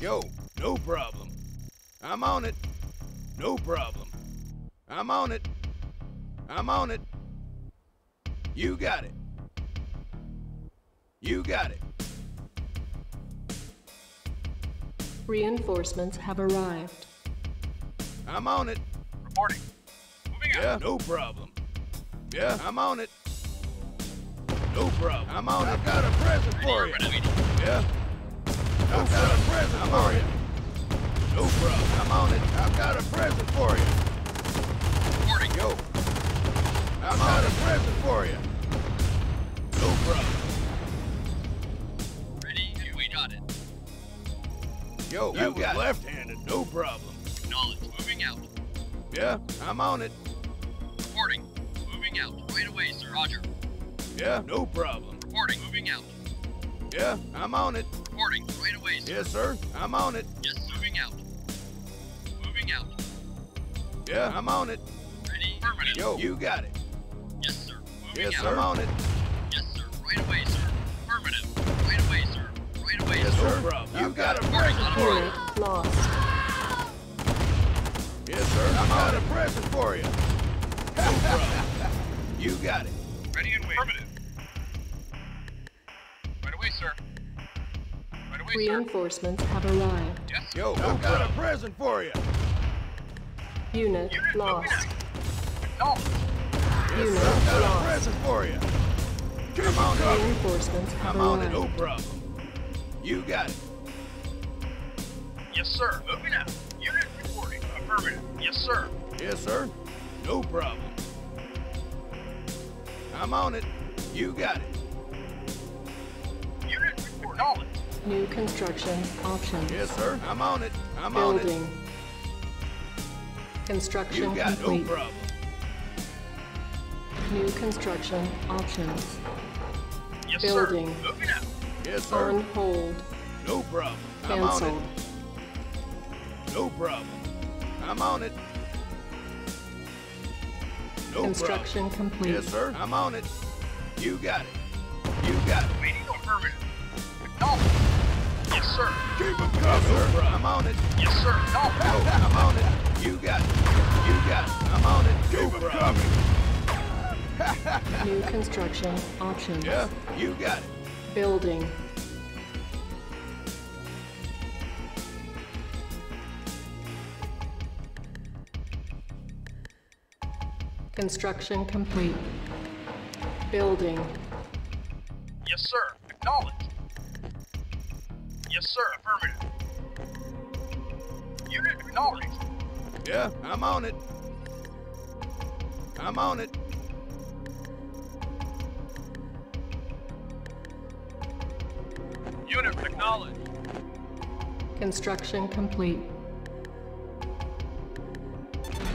Yo, no problem. I'm on it. No problem. I'm on it. I'm on it. You got it. You got it. Reinforcements have arrived. I'm on it. Reporting. Moving Yeah, out. no problem. Yeah, I'm on it. No problem. I'm on it. I've got a present for you. Yeah. I've got a present for you. No problem. I'm on it. I've got a present for you. Reporting. Yo. I've got a present for you. No problem. Ready? We got it. Yo, you left-handed. No problem. Knowledge. Moving out. Yeah, I'm on it. Reporting. Moving out. Right away, sir. Roger. Yeah, no problem. Reporting. Moving out. Yeah, I'm on it. Reporting. Right away, sir. Yes, sir. I'm on it. Yes, moving out. Moving out. Yeah, I'm on it. Ready? Affirmative. Yo, you got it. Yes, sir. Moving Yes, out. sir. I'm on it. Yes, sir. Right away, sir. Affirmative. Right away, sir. Right away, Yes, sir. sir. problem. You got a Reporting present for you. Lost. Yes, sir. I'm got a present for you. No problem. You got it. Ready and wait. Affirmative. Reinforcements have arrived. Yes, sir. Yo, I got a present for you. Unit Unit lost. moving out. Acknowledge. Yes, Unit sir. I got a present for you. I'm on it. Reinforcements have I'm on it. No problem. You got it. Yes, sir. Moving out. Unit reporting. Affirmative. Yes, sir. Yes, sir. No problem. I'm on it. You got it. Unit report. Knowledge. New construction options. Yes, sir. I'm on it. I'm on it. Building. Construction You got no complete. problem. New construction options. Yes, Building. sir. Moving out. Yes, sir. On hold. No problem. I'm on Cancelled. it. No problem. I'm on it. No Construction problem. complete. Yes, sir. I'm on it. You got it. You got it. Waiting on affirmative. Acknowledge. Sir. Keep it coming. Yes, sir. I'm on it. Yes, sir. Yo, Acknowledge. I'm on it. You got it. You got it. I'm on it. Keep it coming. New construction options. Yeah, you got it. Building. Construction complete. Building. Yeah, I'm on it. I'm on it. Unit acknowledged. Construction complete.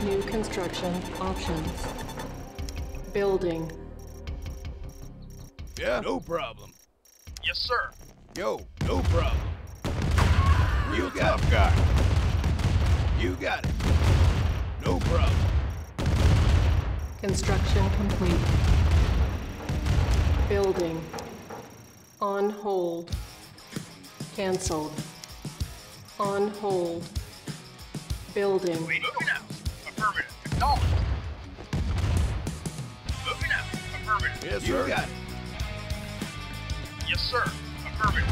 New construction options. Building. Yeah, no problem. Yes, sir. Yo, no problem. You tough guy. You got it. No problem. Construction complete. Building. On hold. Cancelled. On hold. Building. Moving out. Affirmative. Acknowledged. Moving out. Affirmative. Yes, you got it. Yes, sir. Affirmative.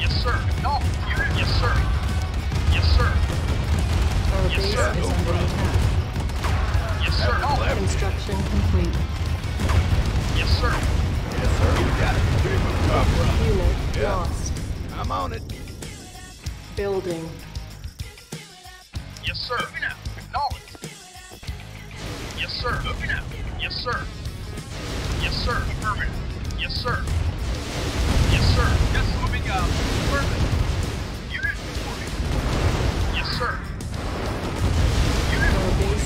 Yes, sir. Acknowledged. Unit. Yes, sir. Yes, sir. Our Yes, sir. is under attack. Yes, sir. Acknowledged. Construction complete. Yes, sir. Yes, sir. You got it. Keep it coming. Unit Yeah. lost. I'm on it. Building. Yes, sir. Moving out. Acknowledged. Yes, sir. Moving out. Yes, sir. Yes, sir. Affirmative. Yes, sir. Yes, sir. Yes, moving out. Affirmative.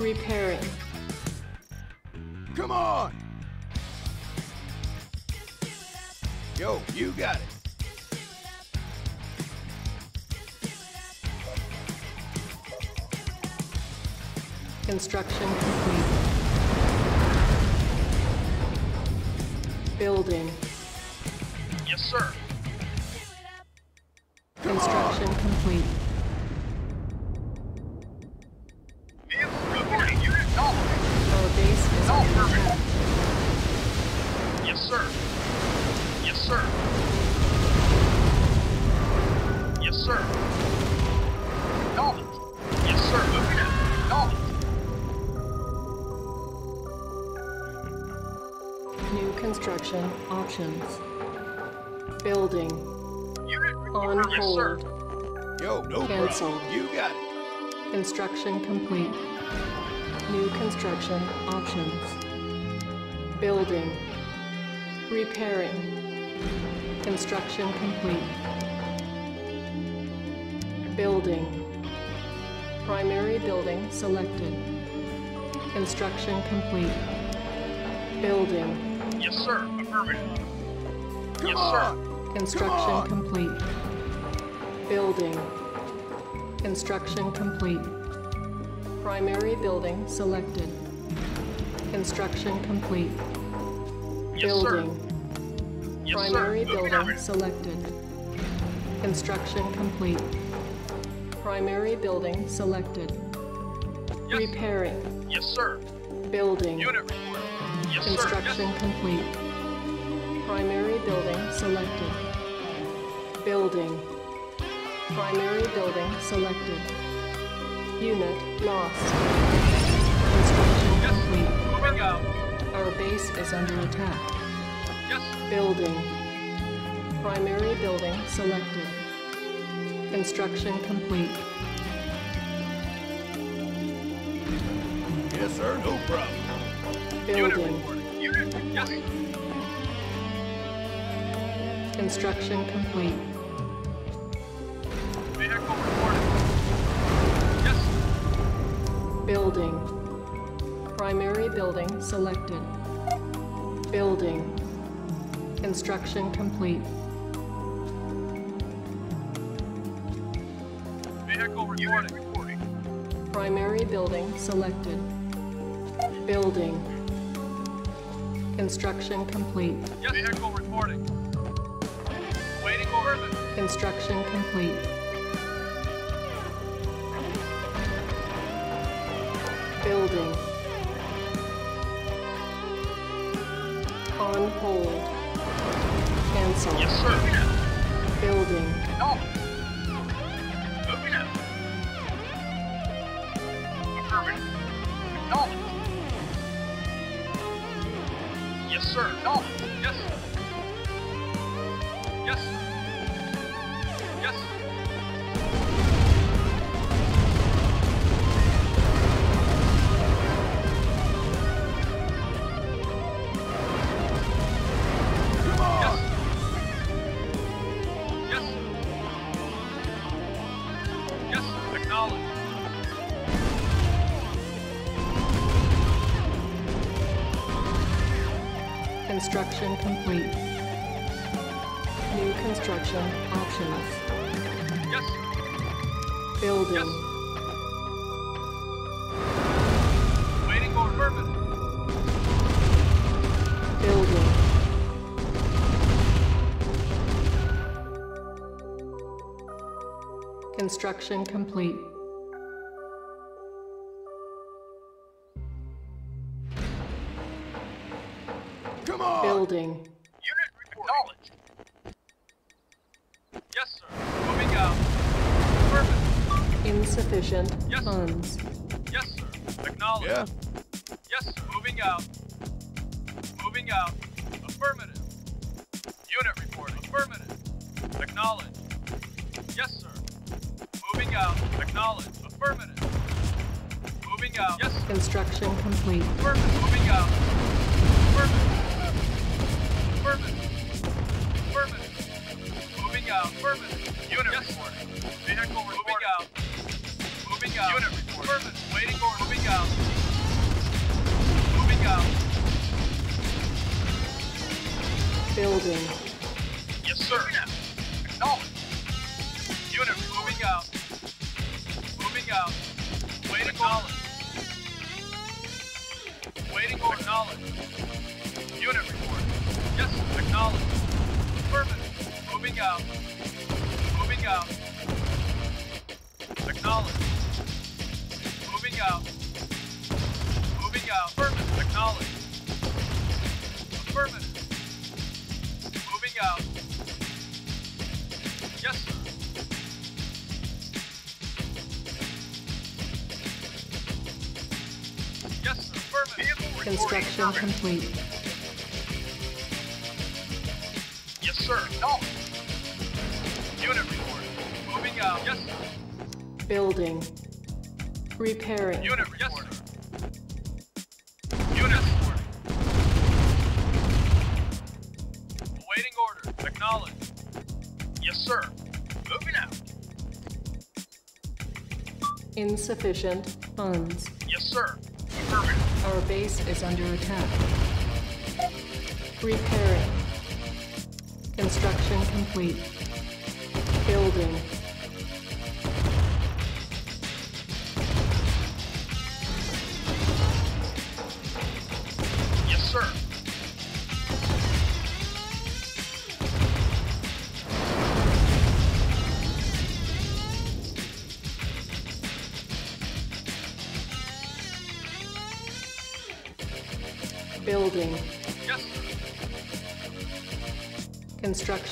Repairing. Come on! Yo, you got it. Construction complete. Building. Yes, sir. Construction complete. On. Hold. Yo, no Cancel. problem. You got it. Construction complete. New construction options. Building. Repairing. Construction complete. Building. Primary building selected. Construction complete. Building. Yes, sir. Affirmative. Come Yes, on! sir. Construction on. complete. Building. Construction complete. Primary building selected. Construction complete. Yes, sir. Building. Yes, sir. Primary building selected. Construction complete. Primary building selected. Yes. Repairing. Yes, sir. Building. Unit report. Yes, sir. Construction Yes. complete. Primary building selected. Building. Primary building selected. Unit lost. Construction Yes. complete. Moving out. Our base is under attack. Yes. Building. Primary building selected. Construction complete. Yes, sir, no problem. Unit Building. reporting. Unit. Yes. Construction complete. Building. Primary building selected. Building. Construction complete. Vehicle reporting. Primary building selected. Building. Construction complete. Yes. Vehicle reporting. Waiting order. Construction complete. Building. On hold. Cancel. Yes, sir. Building. Acknowledged. Construction complete. New construction options. Yes. Building. Yes. Waiting order. Affirmative. Building. Construction complete. Building. Unit acknowledged. Yes, sir. Moving out. Affirmative. Insufficient Yes. funds. Yes, sir. Acknowledged. Yeah? Yes, sir. Moving out. Moving out. Affirmative. Unit report. Affirmative. Acknowledged. Yes, sir. Moving out. Acknowledged. Affirmative. Moving out. Yes, sir. Construction complete. Affirmative. Moving out. Affirmative. Affirmative. Affirmative. Moving out. Affirmative. Unit yes. reporting. Vehicle reporting. Moving out. Moving out. Unit report. Affirmative. Waiting order. Moving out. Moving out. Building. Yes, sir. Acknowledge. Unit moving out. Moving out. Waiting knowledge. Waiting order knowledge. Unit report. Yes. Affirmative. Moving out. Moving out. Moving out. Moving out. Affirmative. Affirmative. Moving out. Yes, sir. Yes, sir. Affirmative. Construction complete. Sir. No. Unit report. Moving out. Yes, sir. Building. Repairing. Unit yes, sir. Unit report. Awaiting order. Acknowledge. Yes, sir. Moving out. Insufficient funds. Yes, sir. Affirmative. Our base is under attack. Repairing. Construction complete. Building.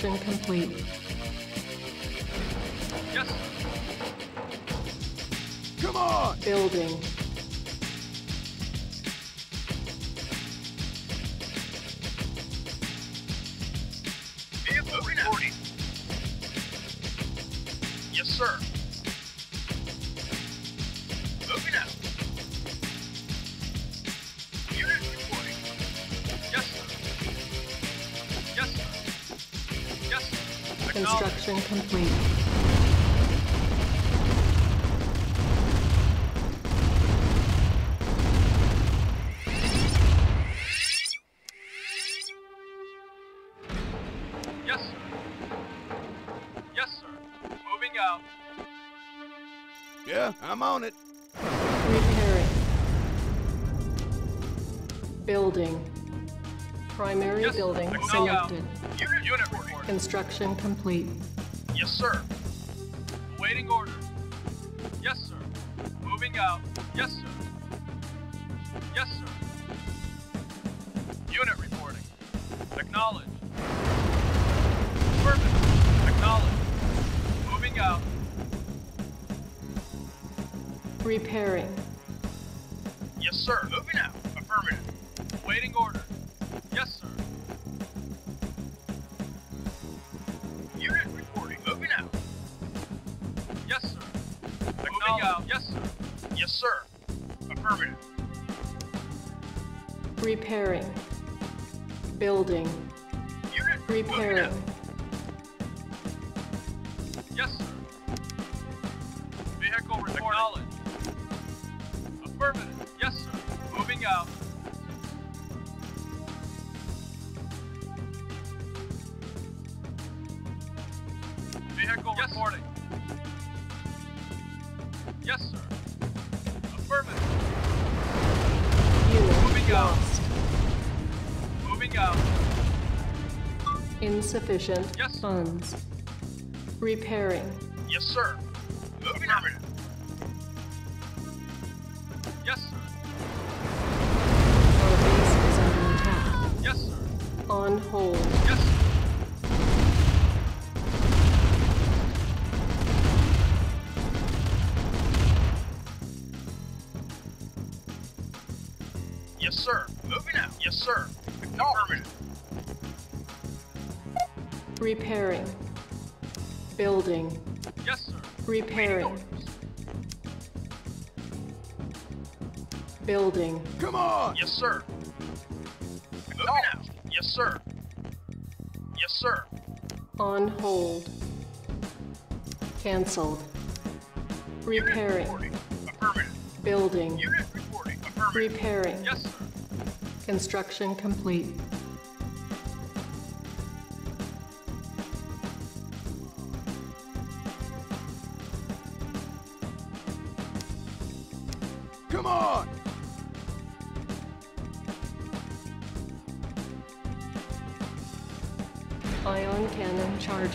Construction complete. Yeah, I'm on it. Repairing. Building. Primary Yes, building moving selected. Unit, unit. Construction complete. Yes, sir. Awaiting order. Yes, sir. Moving out. Yes, sir. Yes, sir. Unit reporting. Acknowledge. Affirmative. Acknowledge. Moving out. Repairing. Yes, sir. Moving out. Affirmative. Awaiting order. Yes, sir. Unit reporting. Moving out. Yes, sir. Moving out. Yes, sir. Yes, sir. Affirmative. Repairing. Building. Unit Repairing. Insufficient Yes. funds. Repairing. Yes, sir. Repairing. Building. Yes, sir. Repairing. Building. Come on! Yes, sir. Moving out. Yes, sir. Yes, sir. On hold. Cancelled. Repairing. Reporting. Building. Unit reporting. Affirmative. Repairing. Yes, sir. Construction complete.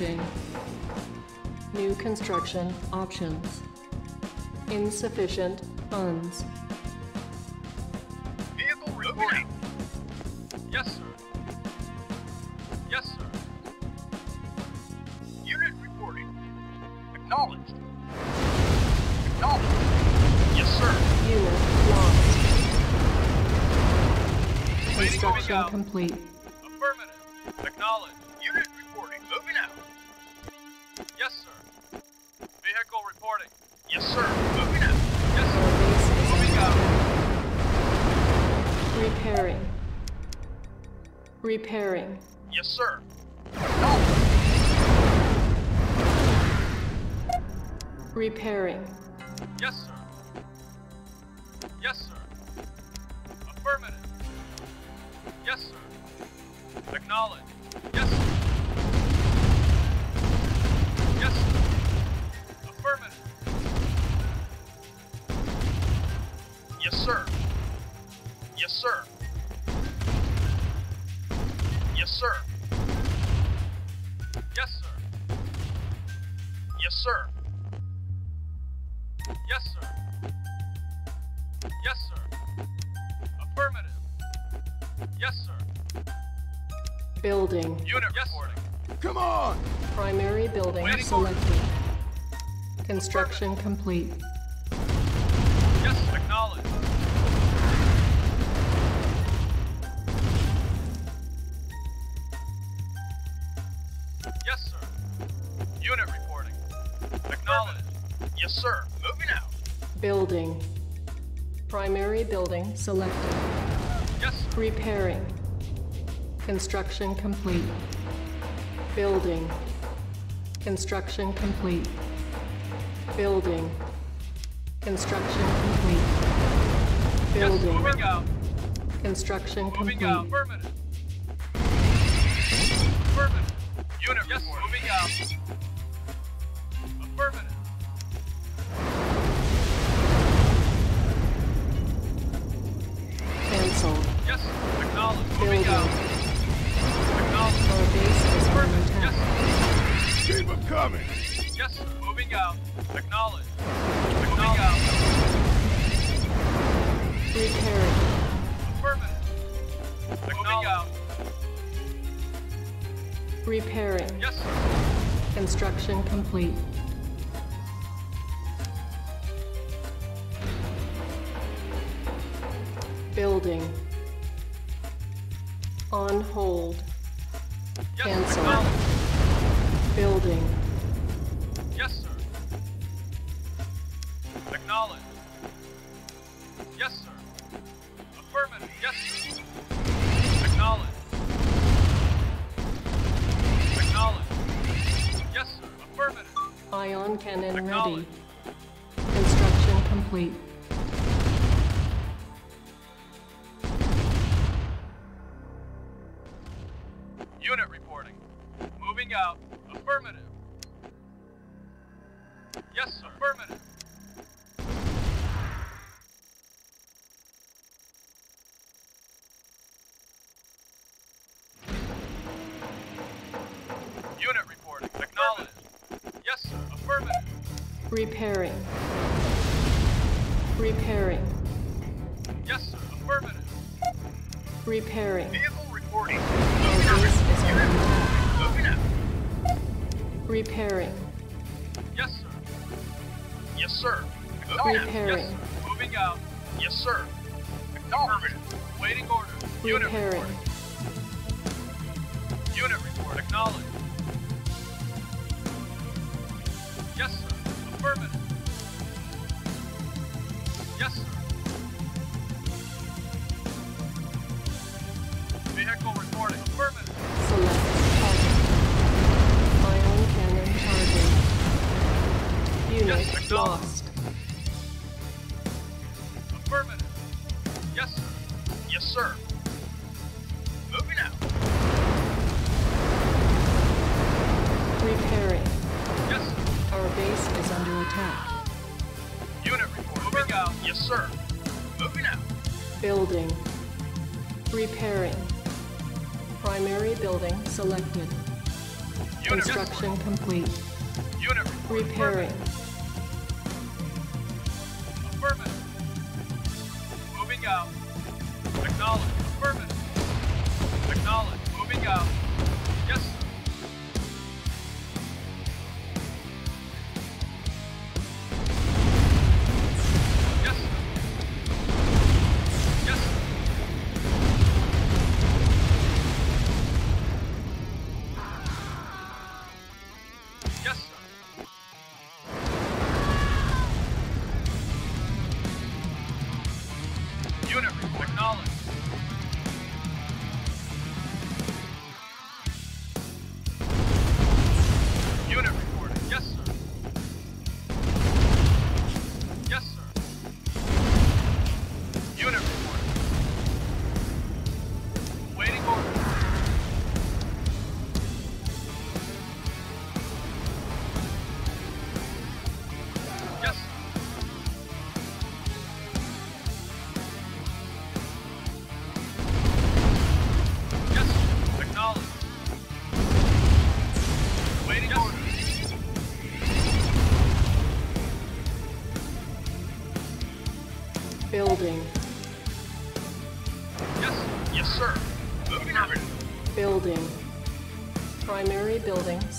Cannon. New construction options. Insufficient funds. Vehicle reporting. Yes, sir. Yes, sir. Unit reporting. Acknowledged. Acknowledged. Yes, sir. Unit lost. Construction complete. Sir. Yes, sir. Yes, sir. Yes, sir. Yes, sir. Affirmative. Yes, sir. Building. Unit yes, reporting. Come on! Primary building Waiting order. selected. Construction complete. Yes, acknowledged. Building. Primary building selected. Yes. Repairing. Construction complete. Building. Construction complete. Building. Construction complete. Yes, moving out. Construction Moving complete. out. Affirmative. Affirmative. Unit yes, moving out. Affirmative. Building. out. Acknowledged. Our base is under attack. Yes, Keep 'em coming! Yes, sir. Moving out. Acknowledged. Moving out. Repairing. Affirmative. Moving out. Repairing. Yes, sir. Construction complete. Building. On hold. Yes, Cancel. sir. Building. Yes, sir. Acknowledged. Yes, sir. Affirmative. Yes, sir. Acknowledged. Acknowledged. Yes, sir. Affirmative. Ion cannon ready. Construction complete. selected. Unit Construction report. complete. Unit report. Repairing. Affirmative. Moving out. Acknowledge. Affirmative. Acknowledge. Moving out.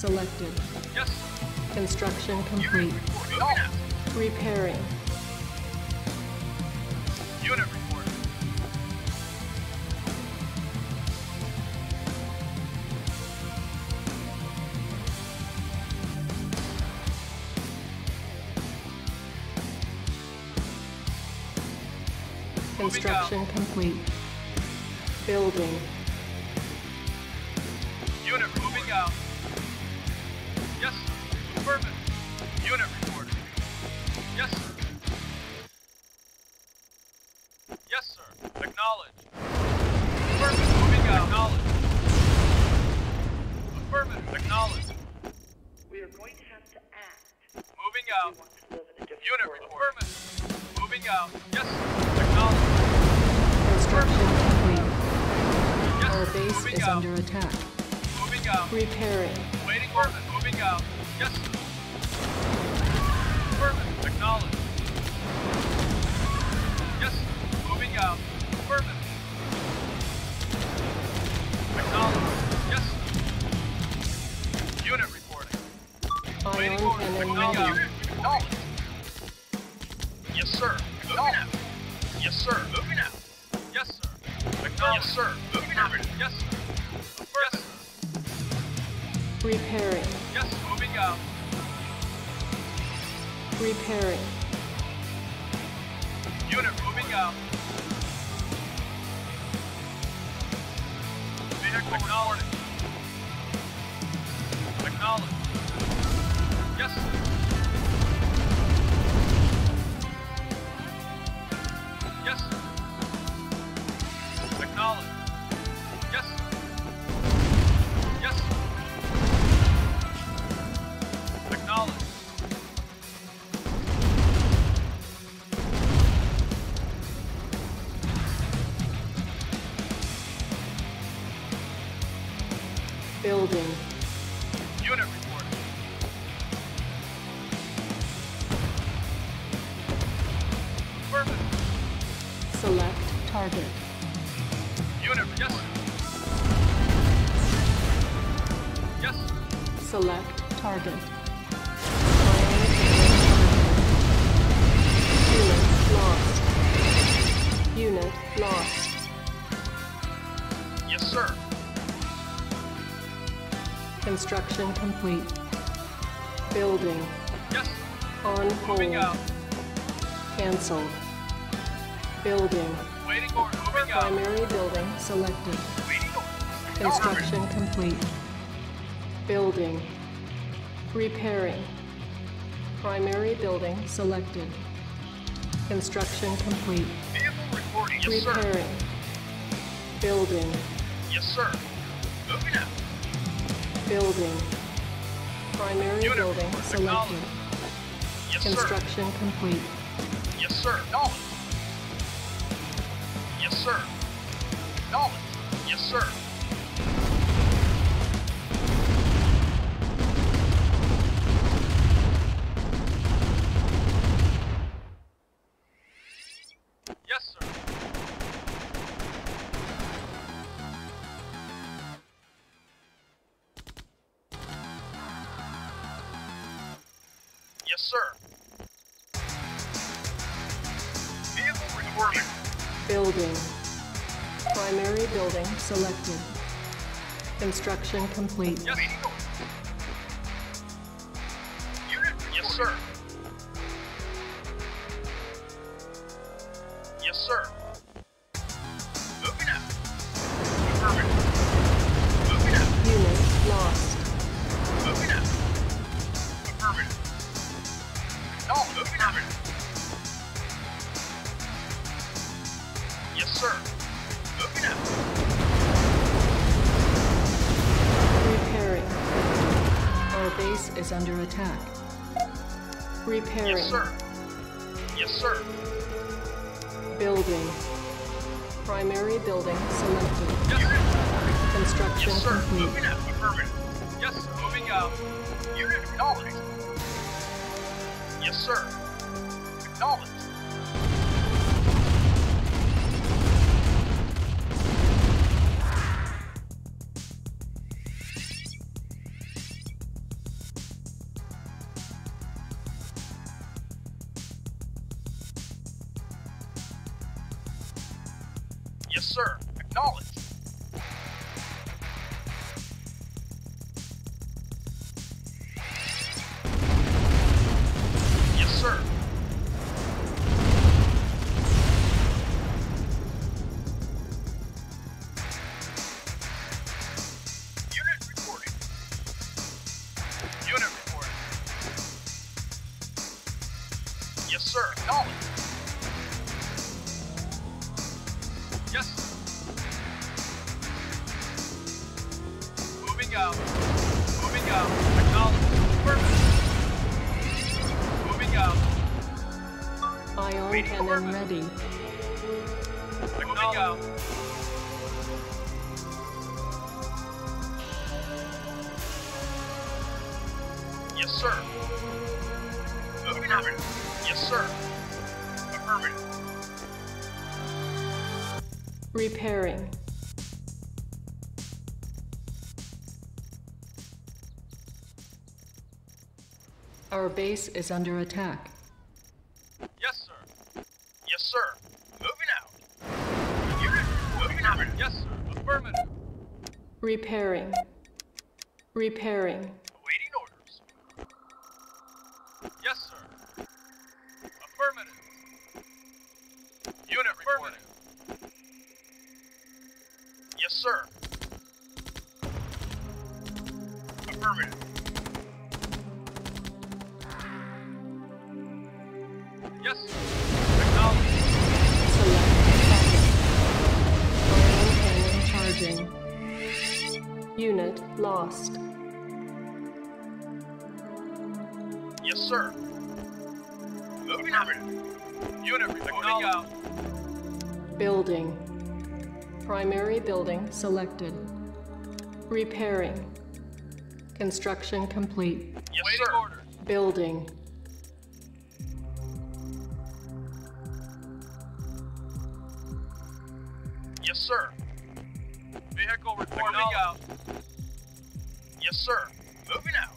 Selected. Yes. Construction complete. Yes. Repairing. Unit report. Construction complete. Building. Unit moving out. target. Unit, yes. Yes. Select target. Unit lost. Unit lost. Yes, sir. Construction complete. Building. Yes. On hold. Moving out. Cancel. Building. Primary building selected. Construction complete. Building. Repairing. Primary building selected. Construction complete. Yes, Repairing. Sir. Building. Yes, sir. Moving up. Building. Primary Unit building selected. Yes, Construction sir. complete. Yes, sir. Knowledge. Sir. Acknowledged. Yes, sir. Construction complete. Yes. Yes, sir. Yes, sir. Moving out. Affirmative. Moving out. Unit lost. Moving out. Affirmative. No, moving out. Yes, sir. Is under attack. Repairing. Yes, sir. Yes, sir. Building. Primary building selected. Yes, sir. Construction Yes, sir. complete. Moving out. Affirmative. Yes, sir. Moving out. Unit acknowledged. Yes, sir. Acknowledged. Our base is under attack. Yes, sir. Yes, sir. Moving out. Unit moving out. Yes, sir. Affirmative. Repairing. Repairing. Building. Repairing. Construction complete. Yes, Waiting sir. orders. Building. Yes, sir. Vehicle reporting out. Yes, sir. Moving out.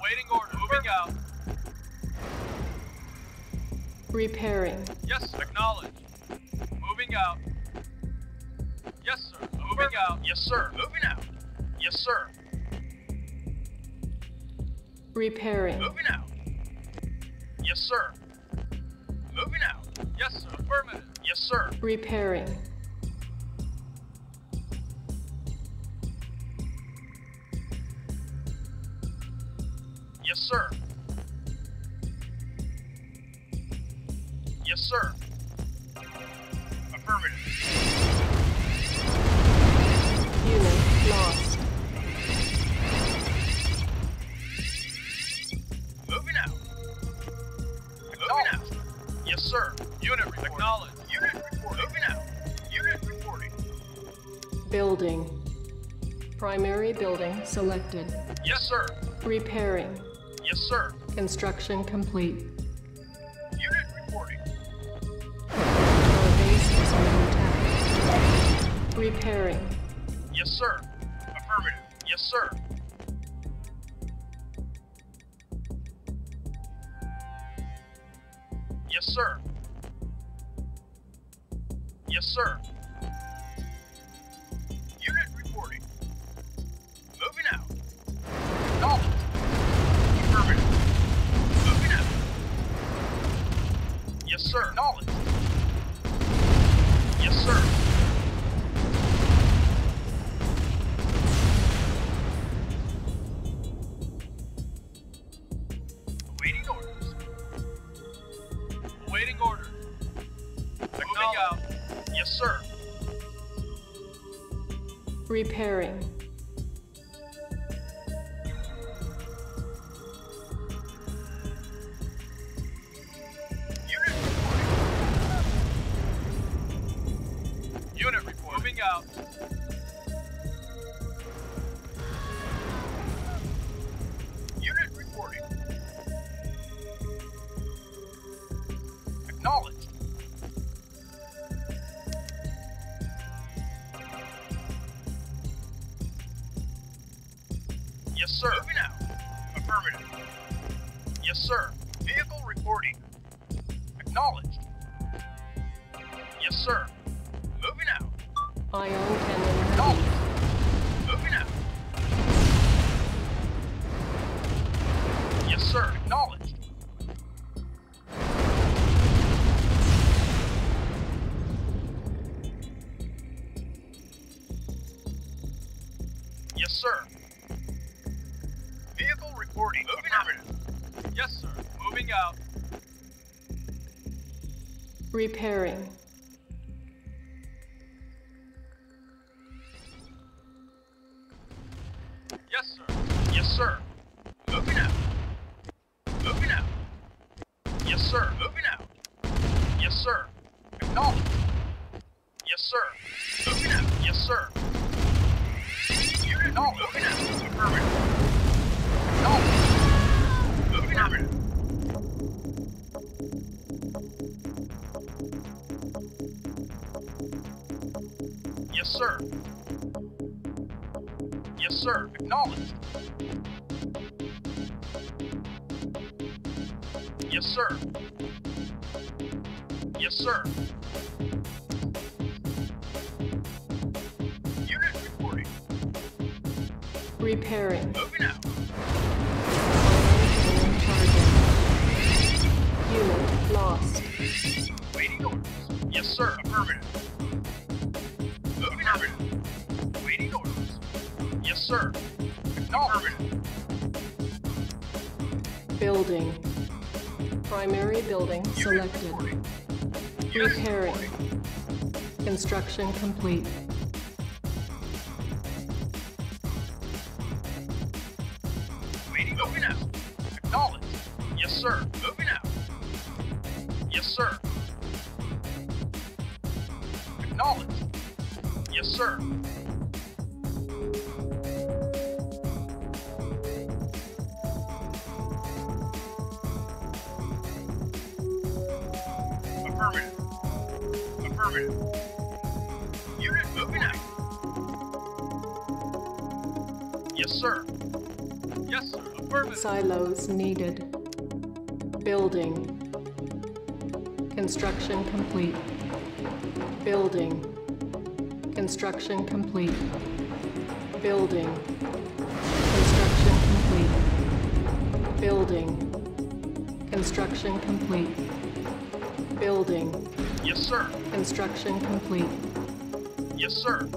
Awaiting order. Moving out. Repairing. Yes, acknowledged. Moving out. Yes, sir. Moving out. Yes, sir. Moving out. Yes, sir. Repairing. Moving out. Yes, sir. Moving out. Yes, sir. Affirmative. Yes, sir. Repairing. Yes, sir. Yes, sir. Affirmative. Building. Primary building selected. Yes, sir. Repairing. Yes, sir. Construction complete. Unit reporting. Our base is under attack. Repairing. Yes, sir. Acknowledged. Yes, sir. Moving out. Ion cannon Acknowledged. Moving out. Yes, sir. Repairing. Sir. Unit reporting. Repairing. Moving out. Unit lost. Waiting orders. Yes, sir. Affirmative. Moving out. Waiting orders. Yes, sir. Acknowledged. Building. Primary building Unit selected. reporting. Repairing. Construction complete. Waiting. Moving out. Acknowledged. Yes, sir. Moving out. Yes, sir. Acknowledged. Yes, sir. Silos needed. Building. Construction complete. Building. Construction complete. Building. Construction complete. Building. Construction complete. Building. Yes, sir. Construction complete. Yes, sir.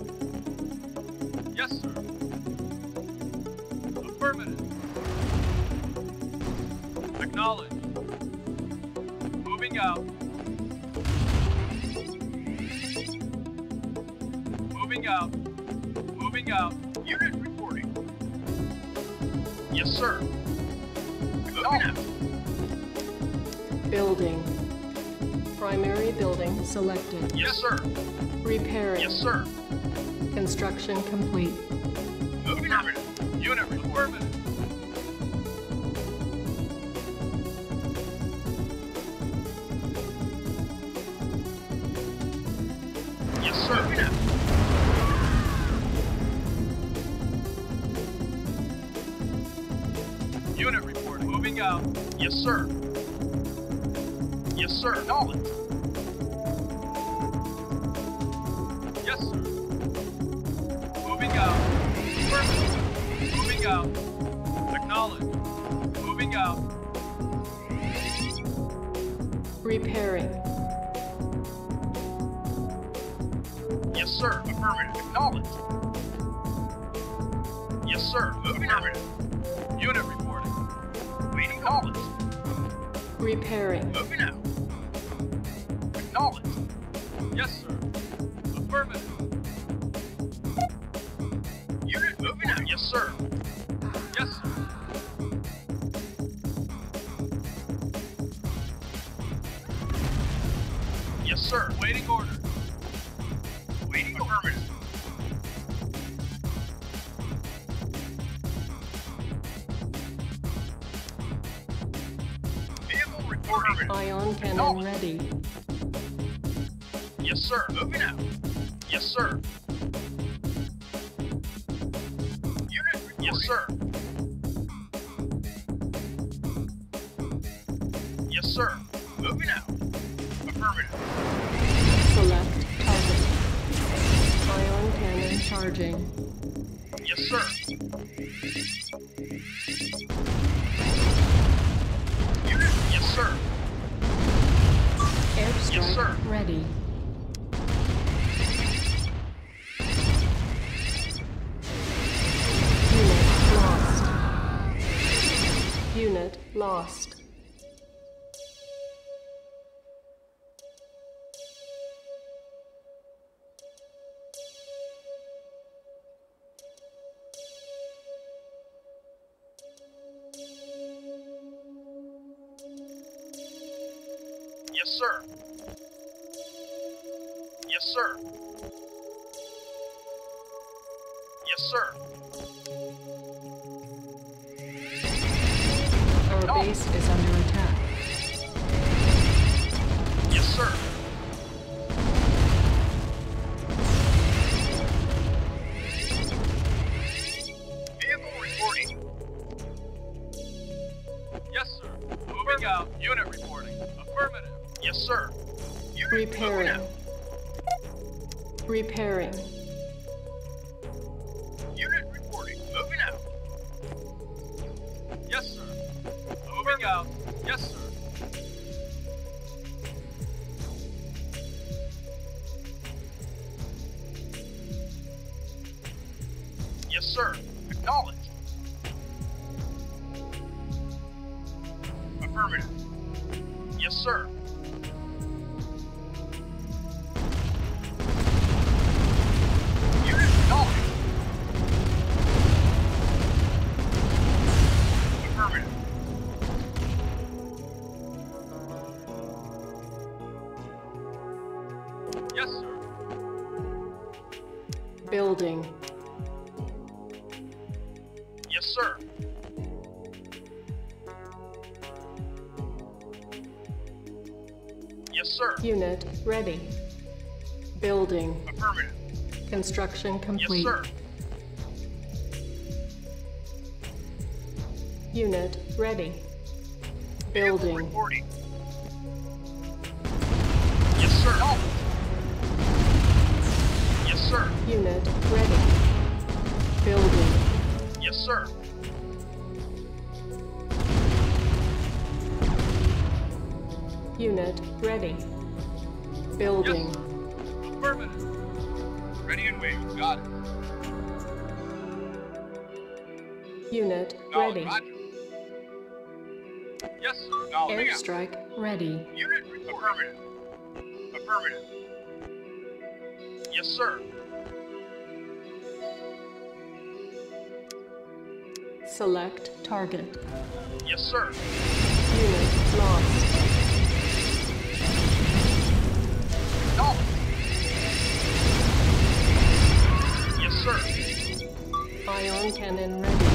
Selected. Yes, sir. Repairing. Yes, sir. Construction complete. Moving out. Unit reporting. Yes, sir. Moving out. Unit report. Moving out. Yes, sir. Yes, sir. Knowledge. Moving out. Acknowledge. Moving out. Repairing. Yes, sir. Affirmative. Acknowledge. Yes, sir. Moving out. Unit reporting. Waiting knowledge. Repairing. Moving out. Yes, sir. Yes, sir. Our base is under attack. Yes, sir. Vehicle reporting. Yes, sir. Moving out. Unit reporting. Affirmative. Yes, sir. Unit moving Repairing. Repairing. Construction Yes, complete. sir. Unit ready. Building. Reporting. Yes, sir. Yes, sir. Unit ready. Building. Yes, sir. Unit ready. Building. Yes, Meridian wave. Got it. Unit ready. Roger. Yes, sir. Air strike, ready. Unit report. Affirmative. Affirmative. Yes, sir. Select target. Yes, sir. Unit lost. Ion cannon ready.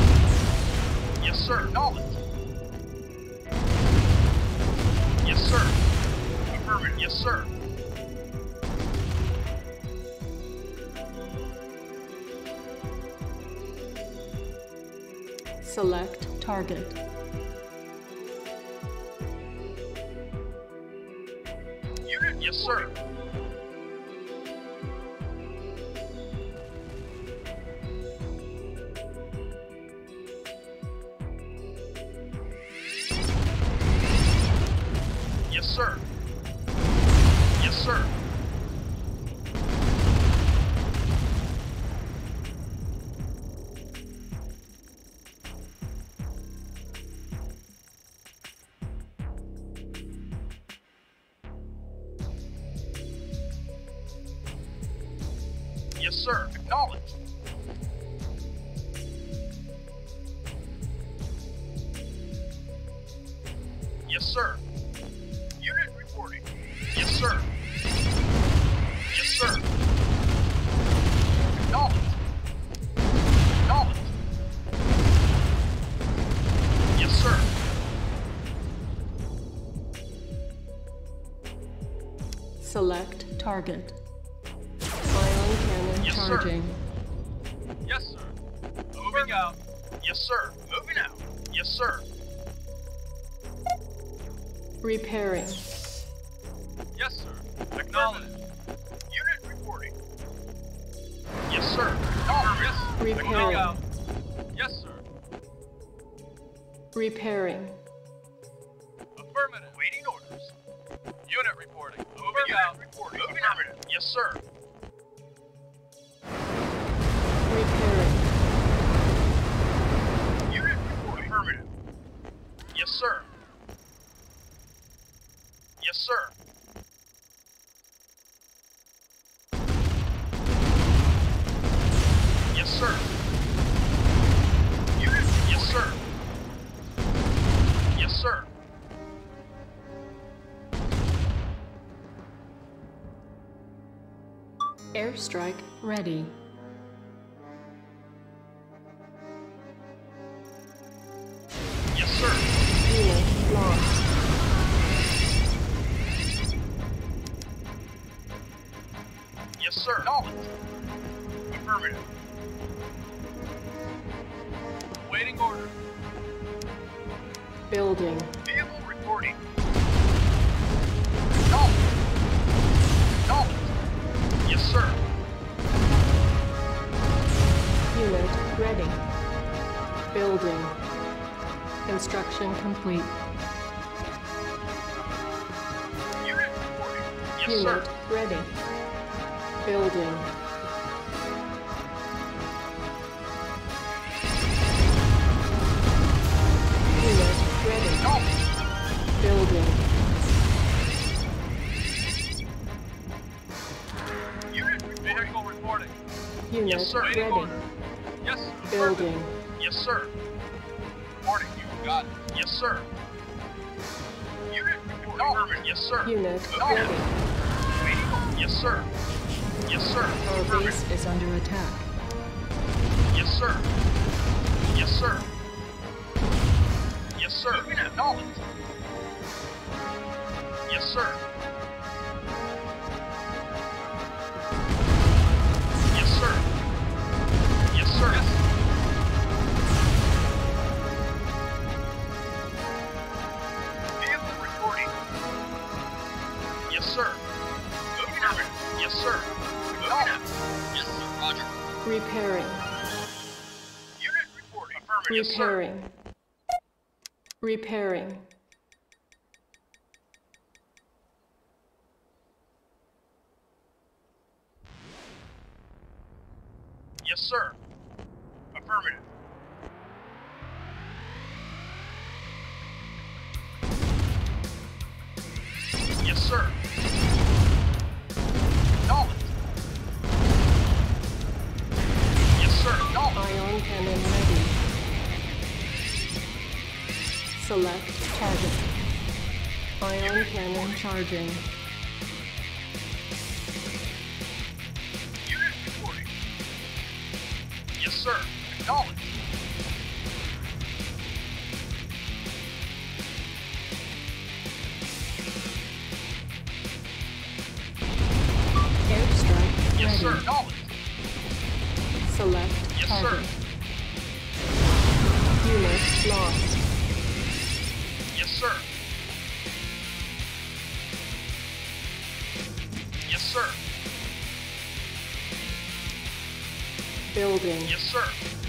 Yes, sir. Acknowledged. Yes, sir. Affirmative. Yes, sir. Select target. Unit. Yes, sir. Select target. Ion cannon Yes, sir. charging. Yes, sir. Moving out. Yes, sir. Moving out. Yes, sir. Repairing. Yes, sir. Acknowledged. Unit reporting. Yes, sir. Acknowledged. Yes. Repairing. Moving out. Yes, sir. Repairing. Yes, sir. Airstrike ready. Building. Unit ready. Building. Unit vehicle reporting. Unit Yes, sir. Ready. Yes, sir. Building. Yes, sir. Reporting. You got it. Yes, sir. Unit reporting. Yes, sir. Unit ready. Yes, sir. Yes, sir. Our base is under attack. Yes, sir. Yes, sir. Yes, sir. Acknowledged. Yes, sir. Repairing. Repairing. Yes, sir. Affirmative. Yes, sir. Acknowledged. Yes, sir. Acknowledged. Ion cannon ready. Select target. Ion cannon charging. Unit reporting. Yes, sir. Acknowledged. Airstrike Yes, sir. Acknowledged. Select Yes, sir. Unit lost. Building. Yes, sir.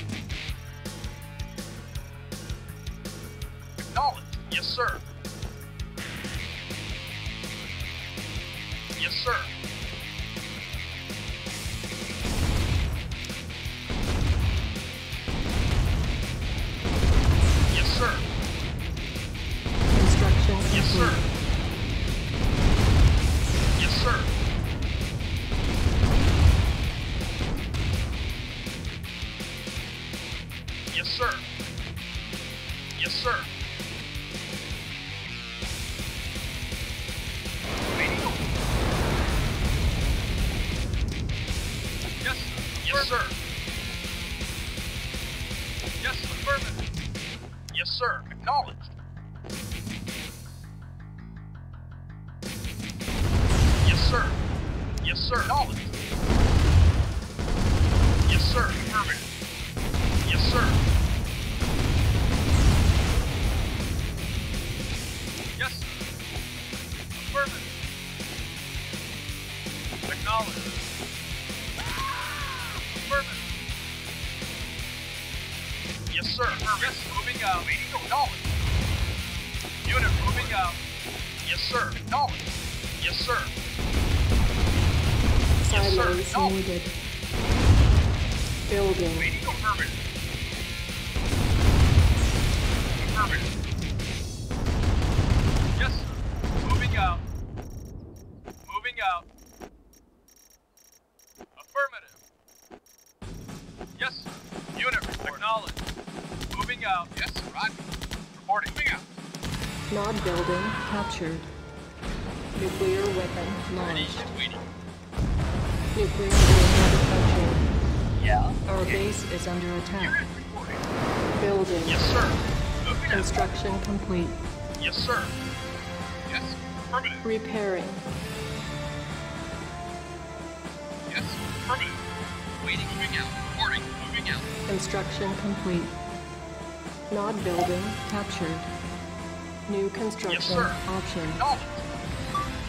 Affirmative. Yes, sir. Moving out. Moving out. Affirmative. Yes, sir. Unit report. Acknowledged. Moving out. Yes, sir. Roger. Reporting. Moving out. Nod building captured. Nuclear weapon launched. waiting. Nuclear warhead approaching. Yeah. Our base is under attack. Building. Yes, sir. Construction complete. Yes, sir. Yes, affirmative. Repairing. Yes, affirmative. Waiting. Moving out. Reporting. Moving out. Construction complete. Nod building captured. New construction sir. option.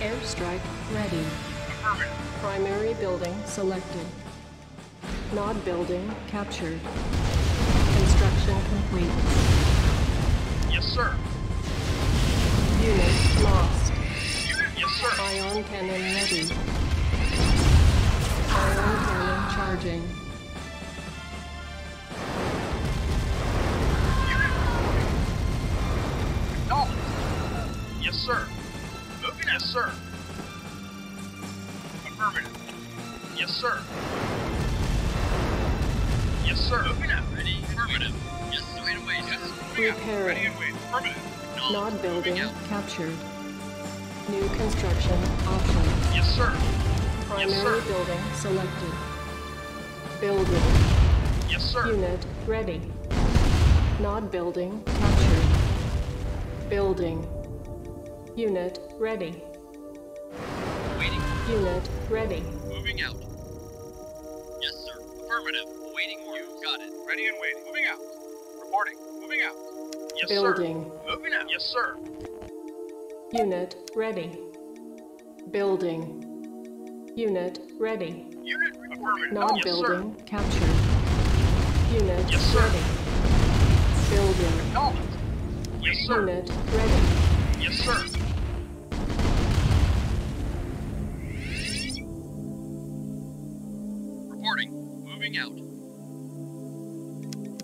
Airstrike ready. Primary building selected. Nod building captured. Construction complete. Sir. Unit lost. Yes, sir. Ion cannon ready. Ion cannon charging. Acknowledged. Yes, sir. Moving. Yes, sir. Affirmative. Yes, sir. Yes, sir. Moving out. Ready. Affirmative. Yes, right away. Yes. Moving out. Ready and wait. Affirmative. Acknowledged. Nod building captured. New construction option. Yes, sir. Primary sir. building selected. Building. Yes, sir. Unit ready. Nod building captured. Building. Unit ready. Waiting. Unit ready. Moving out. Yes, sir. Affirmative. Awaiting orders. You got it. Ready and waiting. Moving out. Reporting. Moving out. Yes, Building. sir. Moving out. Yes, sir. Unit ready. Building. Unit ready. Unit affirmative. Nod yes, building captured. Unit Yes, ready. Building. Yes, sir. Unit ready. Yes, sir. Reporting. Moving out.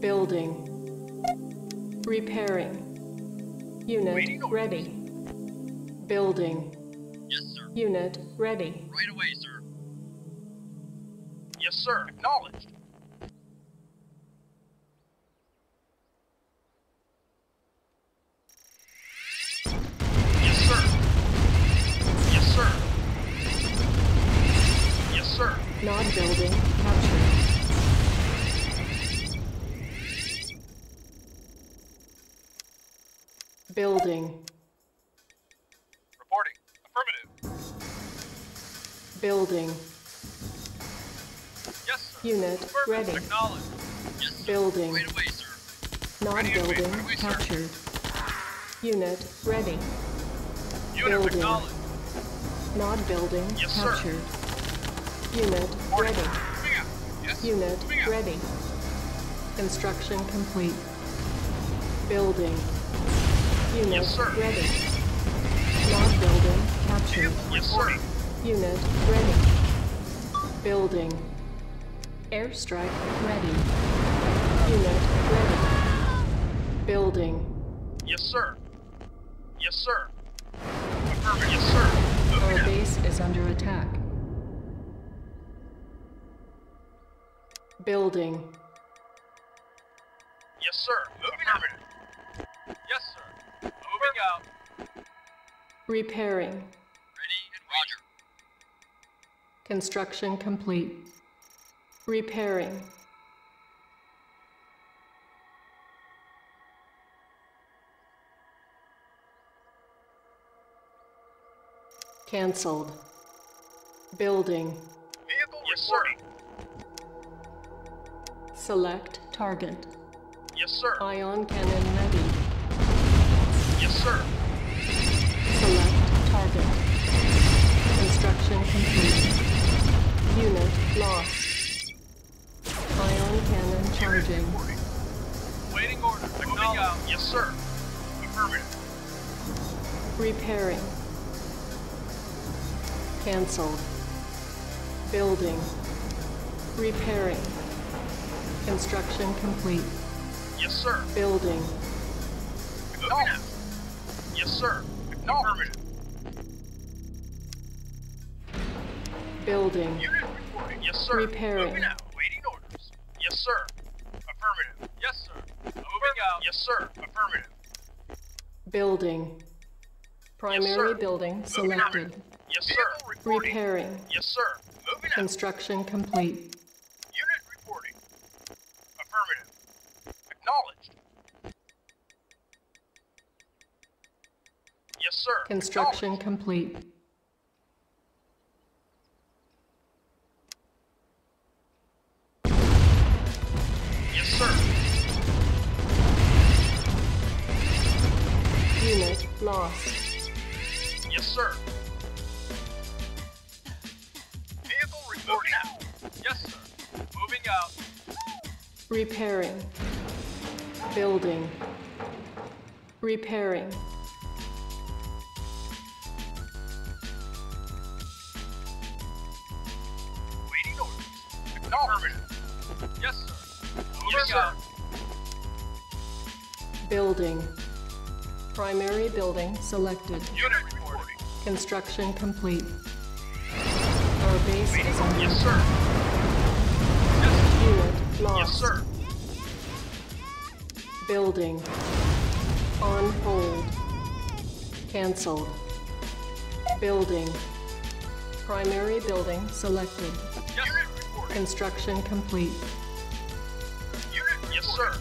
Building. Repairing. Unit ready. Building. Yes, sir. Unit ready. Right away, sir. Yes, sir. Acknowledged. Unit ready. Yes. Building. Right away. Nod Ready building. wait, sir. Captured. Unit ready. Unit Building. Nod building. Yes, sir. Captured. Unit Reporting. ready. Yes. Unit ready. Construction complete. Building. Unit Yes, sir. ready. Nod building. Captured. Vehicle reporting. Unit ready. Building. Airstrike ready. Unit ready. Building. Yes, sir. Yes, sir. Affirmative. Yes, sir. Moving Our base is under attack. Building. Yes, sir. Moving out. Yes, sir. Moving out. Repairing. Ready and Roger. Construction complete. Repairing. Cancelled. Building. Vehicle yes, reporting. Select target. Yes, sir. Ion cannon ready. Yes, sir. Select target. Construction complete. Unit lost. Cannon charging. Waiting order. Moving out. Yes, sir. Affirmative. Repairing. Cancelled. Building. Repairing. Construction complete. Yes, sir. Building. Out. Yes, sir. Affirmative. Building. Unit reporting. Yes, sir. Repairing. Moving out. Moving out. Yes, sir. Affirmative. Building. Primary sir. building Moving selected. Yes, sir. Repairing. Yes, sir. Moving out. Construction complete. Unit reporting. Affirmative. Acknowledged. Yes, sir. Construction complete. Yes, sir. Unit lost. Yes, sir. Vehicle reporting out. Yes, sir. Moving out. Repairing. Building. Repairing. Waiting orders. Affirmative. Yes, sir. Moving out. Building. Primary building selected. Unit reporting. Construction complete. Our base is under Yes, sir. Yes, Unit yes, lost. sir. Building. On hold. Cancelled. Building. Primary building selected. Yes. Construction complete. Unit, yes, sir.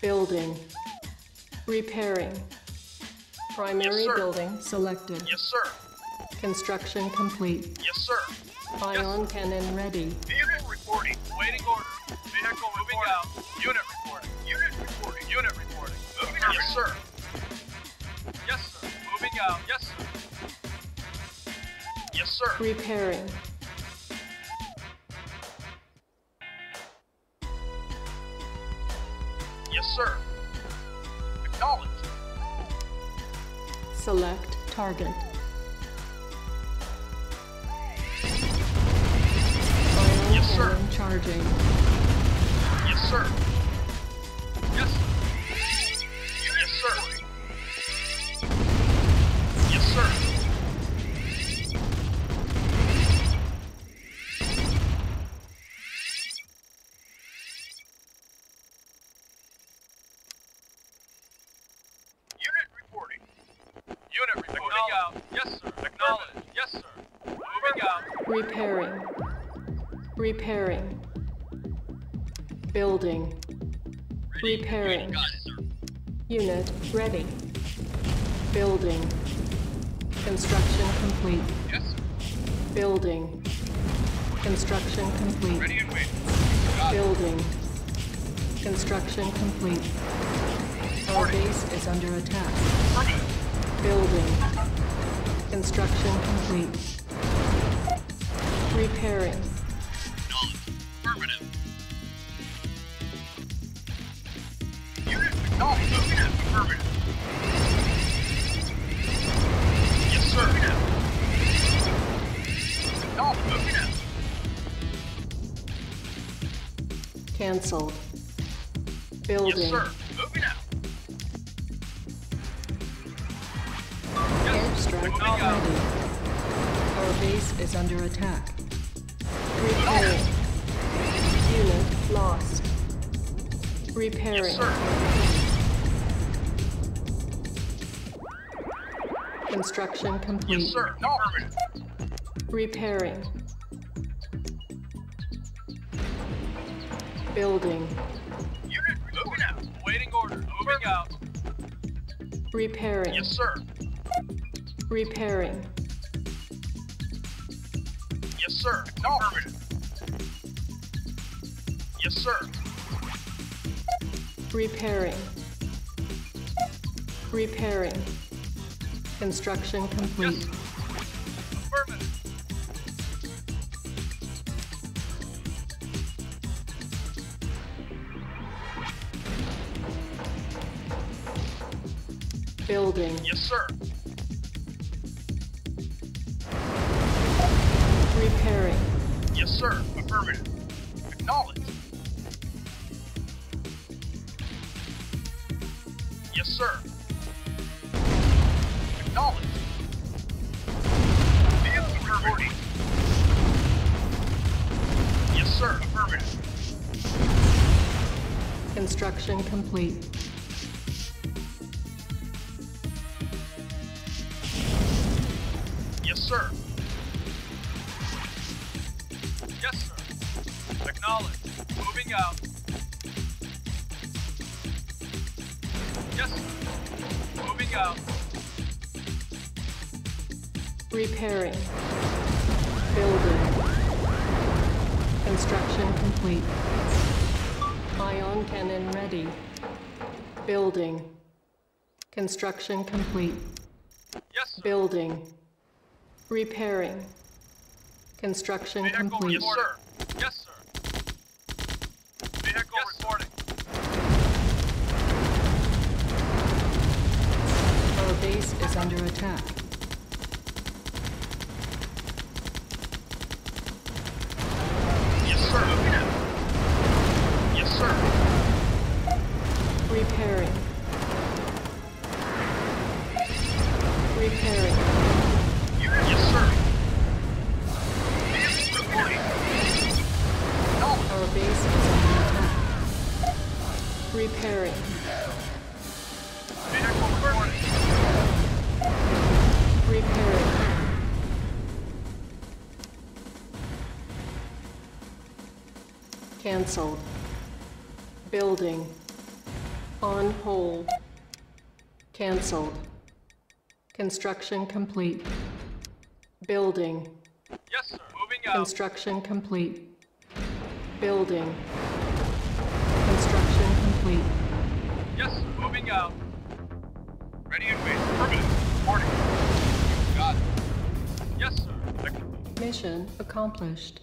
Building. Repairing. Primary sir. building selected. Yes, sir. Construction complete. Yes, sir. Ion cannon ready. Vehicle reporting. Waiting order. Vehicle moving out. Unit reporting. Unit reporting. Unit reporting. Moving out. Yes, sir. Yes, sir. Moving out. Yes, sir. Yes, sir. Repairing. Repairing. Got it, sir. Unit ready. Building. Construction complete. Yes. Building. Construction complete. Ready and waiting. Building. Construction complete. Our base is under attack. Building. Construction complete. Repairing. Affirmative. Yes, sir. Moving out. Acknowledged. Moving out. Yes, Building. sir. Moving out. Yes. Airstrike ready. Our base is under attack. Repairing. Unit lost. Repairing. Yes, Construction complete. Yes, sir. Affirmative. Repairing. Building. Unit moving out. Waiting order. Moving out. Repairing. Yes, sir. Repairing. Yes, sir. Affirmative. Yes, sir. Repairing. Repairing. Construction complete. Affirmative. Building. Yes, sir. Moving out. Yes. Moving out. Repairing. Building. Construction complete. Ion cannon ready. Building. Construction complete. Yes, sir. Building. Repairing. Construction complete. Yes, sir. Yes, under attack. Building. On hold. Cancelled. Construction complete. Building. Yes, sir. Moving out. Construction complete. Building. Construction complete. Yes, sir. Moving out. Ready and wait. Affirmative. Reporting. Got it. Yes, sir. Mission accomplished.